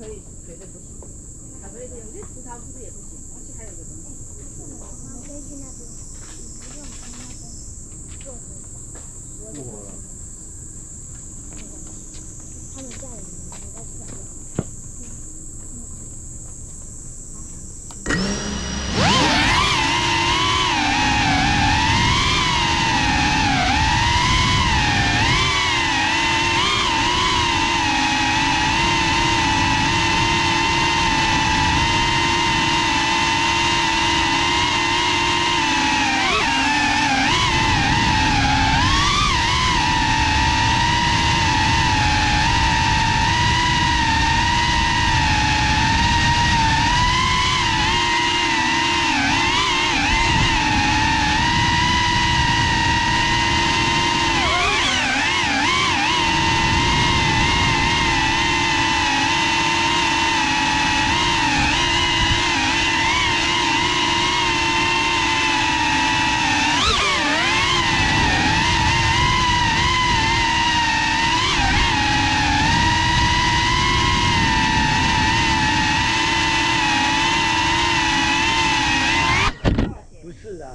可以，绝对不行。他可以这样，你食堂是不是也不行？而且还有一个。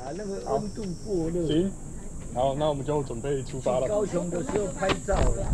不是啊，那个温度过热。行，好，那我们就准备出发了。高雄的时候拍照了。